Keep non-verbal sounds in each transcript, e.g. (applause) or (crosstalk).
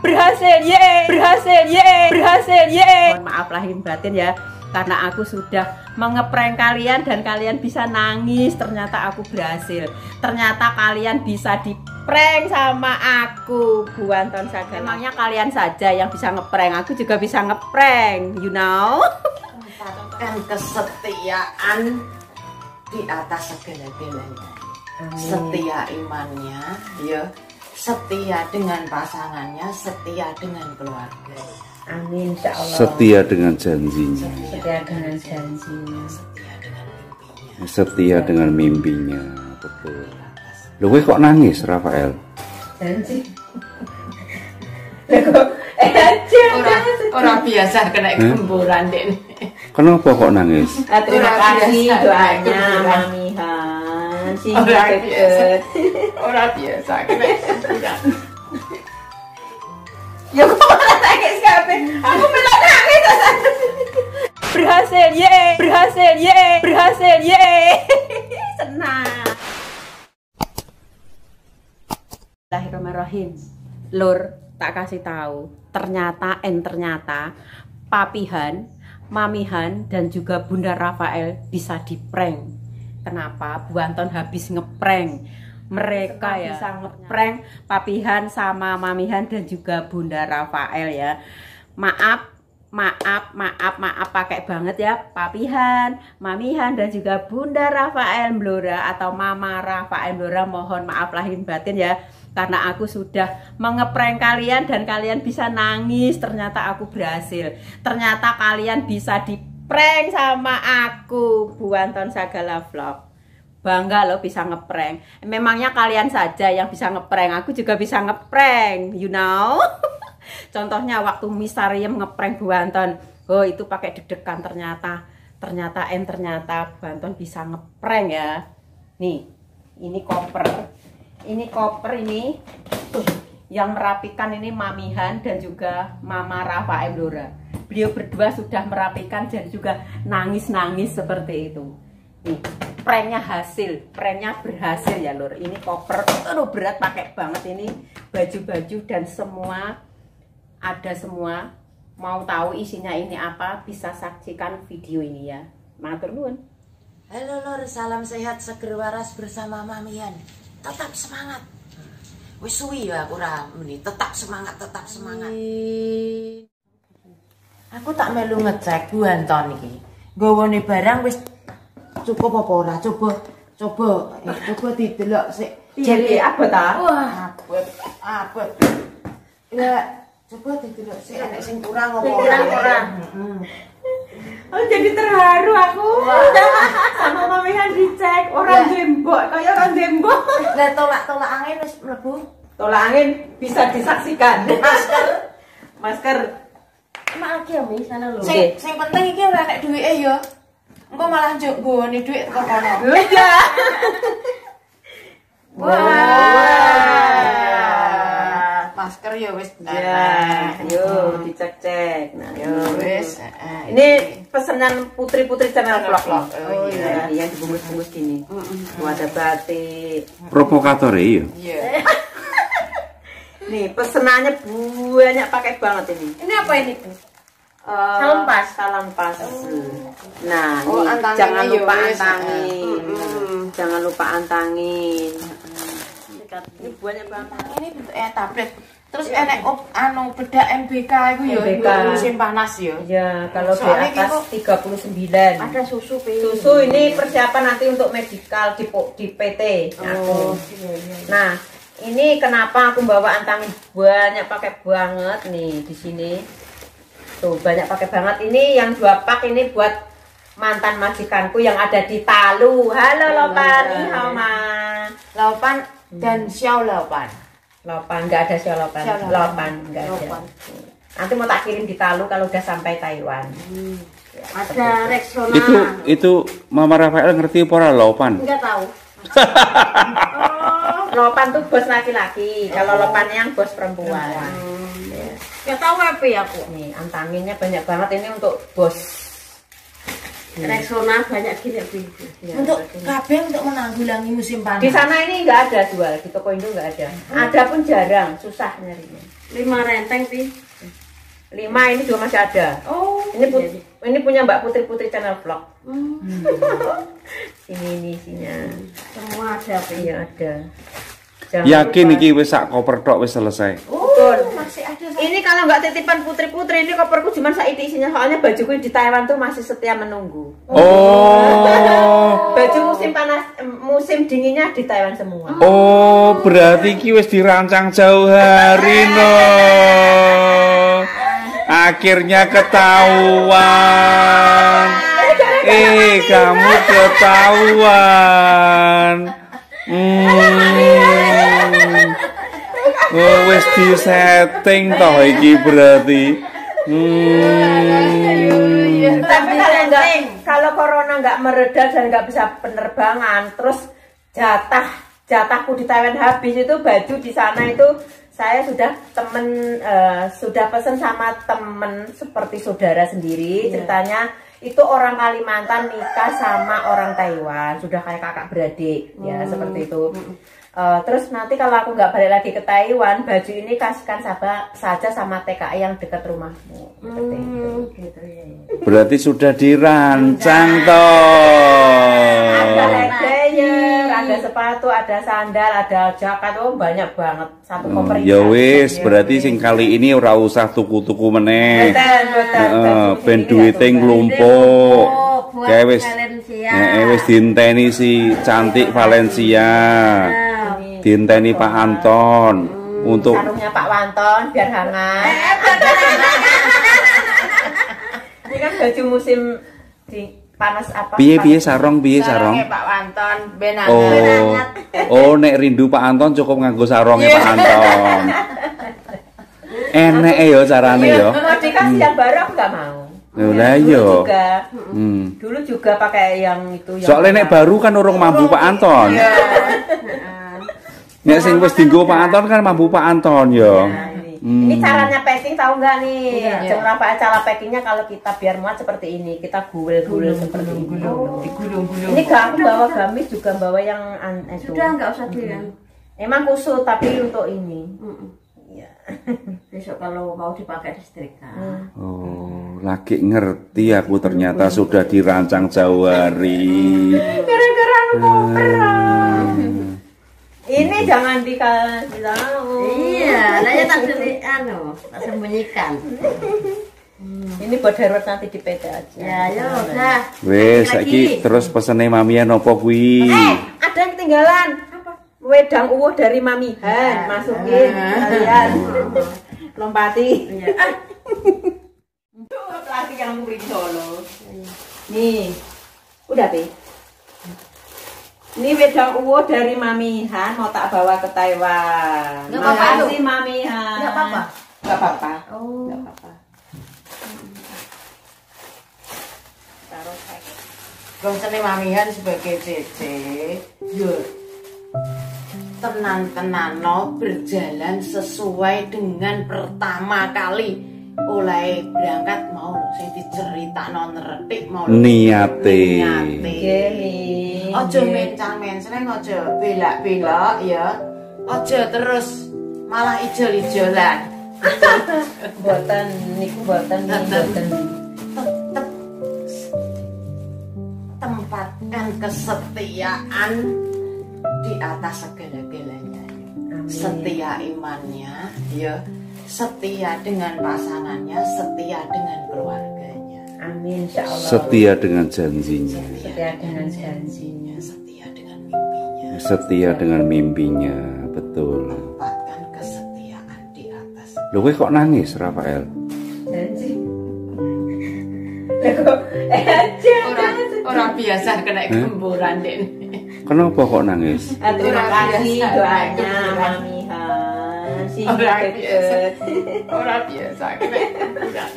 Berhasil, ye! Berhasil, ye! Berhasil, ye! Mohon maaf lahir batin ya karena aku sudah mengeprank kalian dan kalian bisa nangis. Ternyata aku berhasil. Ternyata kalian bisa di prank sama aku Bu Anton Saga. Emangnya kalian saja yang bisa ngeprank? Aku juga bisa ngeprank you know? (laughs) Kan kesetiaan di atas segala-galanya. Setia imannya ya setia dengan pasangannya setia dengan keluarga. Amin insya Allah. Setia dengan janjinya. Setia dengan janjinya. Setia dengan mimpinya. Setia dengan mimpinya Betul. Loh kok nangis Rafael? Janji. Eh, orang orang biasa kena gemburan deh Kenapa kok nangis? Ah, terima kasih doanya kebetulan. Si Orang deket orang biasa kena gemburan ya kok malah nangis kabeh aku malah nangis berhasil ye berhasil ye berhasil ye (laughs) senang. Bismillahirrahmanirrahim. Lur tak kasih tahu. Ternyata en ternyata papihan mamihan dan juga bunda Rafael bisa diprank kenapa? Bu Anton habis ngeprank. Mereka ya bisa ngeprank. papihan sama mamihan dan juga bunda Rafael ya. Maaf maaf maaf maaf pakai banget ya. Papihan mamihan dan juga bunda Rafael Blora atau mama Rafael Blora mohon maaf lahir batin ya. Karena aku sudah mengeprank kalian dan kalian bisa nangis. Ternyata aku berhasil. Ternyata kalian bisa di prank sama aku Bu Anton Sagala Vlog. Bangga loh bisa ngeprank. Memangnya kalian saja yang bisa ngeprank? Aku juga bisa ngeprank you know? (laughs) Contohnya waktu Misarium ngeprank Bu Anton oh itu pakai deg-degan ternyata. Ternyata en ternyata Bu Anton bisa ngeprank ya. Nih ini koper. Ini koper ini tuh yang merapikan ini Mamihan dan juga Mama Rafa Emdora beliau berdua sudah merapikan dan juga nangis-nangis seperti itu. Nih pranknya hasil pranknya berhasil ya lur. Ini koper aduh berat pakai banget ini. Baju-baju dan semua ada semua. Mau tahu isinya ini apa bisa saksikan video ini ya. Matur nuwun. Halo Lur, salam sehat seger waras bersama Mamian. Tetap semangat. Wis suwi ya aku ra tetap semangat, tetap semangat. Aku tak melu ngecek Bu Anton iki. Gawane barang wis cukup apa ora? Coba coba eh, coba didelok sik. Jadi apa ta? Wah, abot, abot. Ya, coba didelok sik enek sing kurang apa Kurang-kurang. Heeh. Oh jadi terharu aku (laughs) sama mamihan dicek orang Ya. jembok kayak orang jembok (laughs) Lah tolak-tolak angin wis mlebu. tolak angin bisa disaksikan Masker. (laughs) masker Mak lagi ya, Mi, sana lho. Sing sing penting iki ora nek duwike ya. Engko malah njuk gowone dhuwit teko kono. Iya. (laughs) Wah. Masker ya wis Ya, yuk dicek-cek. Nah, Yo wis. heeh. Ini pesanan putri-putri channel vlog loh. Oh, iya. Ini yang dibungkus-bungkus gini. Tuh ada batik. Provokator ya Iya. (laughs) Nih pesenannya banyak pakai banget ini. Ini apa ini, Bu? Eh, Salempas. salempas. Nah, Oh, ini antanginnya jangan ya lupa wis, antangin. mm-mm. Jangan lupa antangin. Ini banyak banget. Ini bentuknya tablet. Terus enek op, anu bedak MBK iku ya, musim panas ya. Ya, kalau Soalnya di atas gitu- 39. Ada susu, Pi. Susu ini persiapan nanti untuk medical di, di PT. Oh, Aku. iya iya. Nah, ini kenapa aku bawa antangin banyak pakai banget nih di sini. Tuh, banyak pakai banget. Ini yang dua pak ini buat mantan majikanku yang ada di Talu. Halo Lopan, Halo. Ni hao, Ma. Laupan dan xiao laupan. Lopan, nggak ada Xiao Lopan. Lopan. Lopan, nggak ada. Lopan. Nanti mau tak kirim di Talu kalau udah sampai Taiwan. Ya, seperti Ada itu. Rexona. Itu itu Mama Rafael ngerti apa ora lopan? Enggak tahu. (laughs) Oh, Lopan tuh bos laki-laki. Kalau Lopan yang bos perempuan. Ya. Enggak tahu apa ya aku. Nih, antanginnya banyak banget ini untuk bos. Rexona banyak gini Bi. Untuk kabeh untuk menanggulangi musim panas. Di sana ini nggak ada jual, di toko Indo nggak ada. Ada pun jarang, susah nyarinya. Lima renteng Bi. Lima ini juga masih ada. Oh, Ini put- ini punya Mbak Putri Putri channel vlog. Hmm, (laughs) Ini ini isinya. semua ada Bi. Iya ada. Jangan Yakin lupa. iki wis sak koper tok wis selesai. Betul. masih ada Ini kalau nggak titipan Putri Putri ini koperku cuma saiki isinya soalnya bajuku di Taiwan tuh masih setia menunggu. Oh. (laughs) Baju musim panas musim dinginnya di Taiwan semua. Oh, berarti iki wis dirancang jauh hari no. (laughs) Akhirnya ketahuan. Eh, kamu ketahuan. Hmm. Oh, wis di setting toh iki berarti. Hmm. Tapi kalau nggak kalau corona nggak mereda dan nggak bisa penerbangan, terus jatah jatahku di Taiwan habis itu baju di sana itu saya sudah temen eh, sudah pesen sama temen seperti saudara sendiri. Ceritanya itu orang Kalimantan nikah sama orang Taiwan. Sudah kayak kakak beradik. Ya seperti itu. Eh, terus nanti kalau aku nggak balik lagi ke Taiwan baju ini kasihkan saja saja sama TKI yang dekat rumahmu. Seperti itu. Gitu ya. Berarti sudah dirancang ada toh. Ada sepatu, ada sandal, ada jaket, oh banyak banget satu Oh, koper. ya wis, Ya berarti sing kali ini ora usah tuku-tuku meneh. Betul, betul. Heeh, ben Ini duwite satu nglumpuk. Oh, Kayak wis Valencia. Heeh, wis diinteni si cantik Valencia. Nah, Diinteni Pak Anton untuk Sarungnya Pak Wanton biar hangat. (laughs) Ini kan baju musim di panas apa? piye piye sarong piye sarong. Pak Wanton benangan. Oh. Oh, nek rindu Pak Anton cukup nganggo sarongnya Pak Anton. Enek ya carane Iya, ya. mau dikasih yang baru aku nggak mau. Lah Dulu iya. juga, Hmm. dulu juga pakai yang itu. yang Soalnya nek baru kan urung mampu Pak Anton. Iya. Nek sing wis dienggo Pak Anton kan mampu Pak Anton ya. Ini. Hmm. Ini caranya packing tahu nggak nih? Iya. Jangan Rafael cara packingnya kalau kita biar muat seperti ini, kita gulung-gulung seperti ini. Digulung-gulung. Ini gak aku bawa gamis juga bawa yang an itu. sudah nggak usah di kan. Emang kusut tapi untuk ini. Iya. (laughs) Besok kalau mau dipakai disetrika. Oh, lagi ngerti aku ternyata sudah dirancang jauh hari. Gara-gara anu koperan. Ini jangan dikasih tahu. Iya, nanya tak sembunyi, anu, tak sembunyikan. Ini buat darurat nanti di PT aja. Ya, ya udah. Wes, Lagi. saiki terus pesene mamiya nopo kuwi? Eh, ada yang ketinggalan. Wedang uwuh dari Mami Han, masukin kalian. (laughs) Lompati. Iya. (laughs) Pelatih yang beli di Solo. Nih, udah Pi. Ini wedang uwuh dari Mami Han mau tak bawa ke Taiwan. Nggak apa-apa, Makasih Mami Han. Nggak apa-apa? Nggak apa-apa. Oh. Nggak apa-apa. Taruh pakai. Wong seni mamihan sebagai Cece, yo tenan-tenan no berjalan sesuai dengan pertama kali oleh berangkat mau sing diceritakno neretik mau Niate. niate. Ojo mencang-menceng, ojo belak-belak ya. Ojo terus malah ijol-ijolan. (laughs) buatan niku buatan buatan Tetep tempatkan kesetiaan di atas segala-galanya. Setia imannya, ya. Setia dengan pasangannya, setia dengan keluarganya. Amin insya Allah. Setia dengan janjinya, Setia dengan janjinya, setia dengan mimpinya. setia dengan mimpinya, betul. Tempatkan kesetiaan di atas. Kowe kok nangis, Rafael? janji. Eh orang orang biasa kena gemburan den Kenapa kok nangis? Terima Orang kasih biasa, doanya Mami Orang deket. orang biasa kena gemburan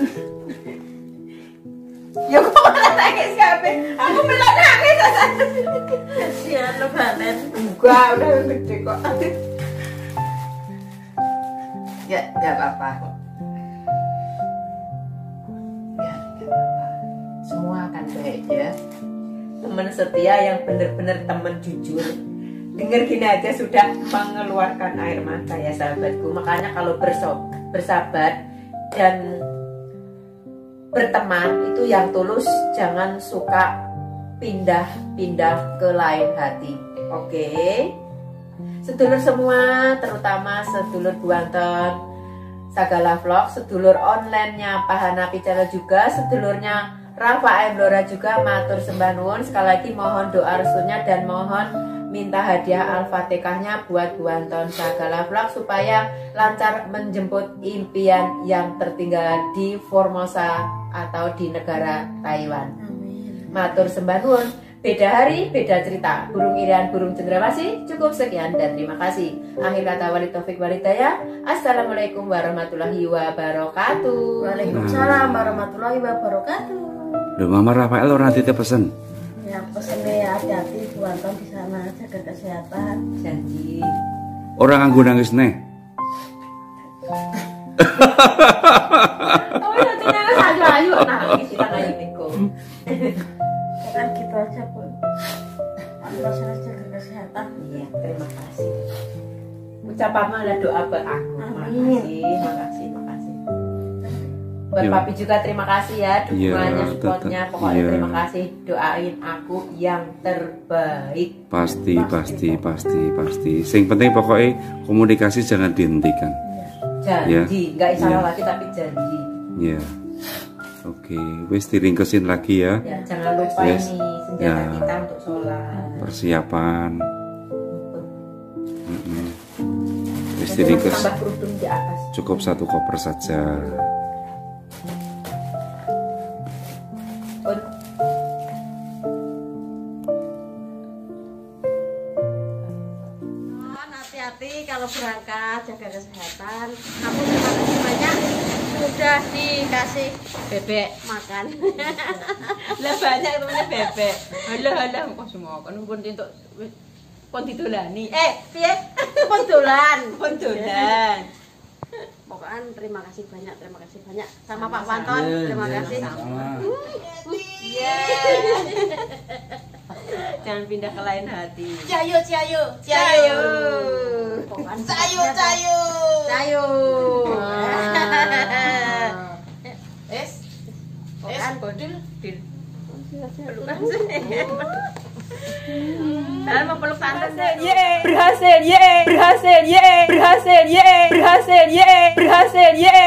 ya kok malah nangis kabeh aku malah nangis Kasihan lo Valen. enggak udah gede kok. Ya nggak apa-apa ya nggak apa-apa semua akan baik ya. Teman setia yang benar-benar teman jujur. Dengar gini aja sudah mengeluarkan air mata ya sahabatku. Makanya kalau bersahabat dan berteman itu yang tulus jangan suka pindah-pindah ke lain hati. Oke? Sedulur semua terutama sedulur Buanton Sagala Vlog, sedulur online-nya Pahana Picara juga, sedulurnya Rafa Blora juga matur sembah nuwun sekali lagi mohon doa restunya dan mohon minta hadiah Al-Fatihahnya buat Buanton Sagala Vlog supaya lancar menjemput impian yang tertinggal di Formosa atau di negara Taiwan. Matur sembah nuwun. Beda hari, beda cerita. Burung irian, burung cendrawasih. Cukup sekian dan terima kasih. Akhir kata wali taufik walidaya. Assalamualaikum warahmatullahi wabarakatuh. Waalaikumsalam warahmatullahi wabarakatuh. Loh, Mama Rafael orang titip pesen. Ya pesennya ya hati-hati buanton di sana jaga kesehatan. Janji. Orang nganggo nangis nih. Ternyata (laughs) ayo ayo nangis kita ayo Niko. Kan gitu aja pun. Pantas harus jaga kesehatan. Iya, terima kasih. Ucapanmu adalah doa buat aku. Makasih, makasih. Buat Iya. papi juga terima kasih ya dukungannya, Iya, supportnya. Pokoknya Iya. terima kasih. Doain aku yang terbaik. Pasti, pasti, pasti, pasti. Sing penting pokoknya komunikasi jangan dihentikan. Janji, nggak Iya. salah lagi tapi janji. Ya. Oke, wis diringkesin lagi ya. Ya, jangan lupa Yes. ini senjata Ya. kita untuk sholat. Persiapan. Mm-mm. Wis Dan diringkes. Cukup satu koper saja. Hati-hati kalau berangkat jaga kesehatan. Aku terima kasih banyak sudah dikasih bebek makan. (laughs) lah banyak temennya bebek. Halah halah kok semua kan pun untuk pun ditulani. Eh, piye? Kebetulan. (laughs) Pun dolan. Pokoknya terima kasih banyak, terima kasih banyak sama Pak Wanton. Terima kasih. Iya. (laughs) Jangan pindah ke lain hati. Cayo, cayo, Cayo. Cayo, cayo. Cayo. Es, Pokoknya bodil. Dil. Dalam mempeluk tante Ye, berhasil, ye, berhasil, ye, berhasil, ye, berhasil, ye, berhasil, ye.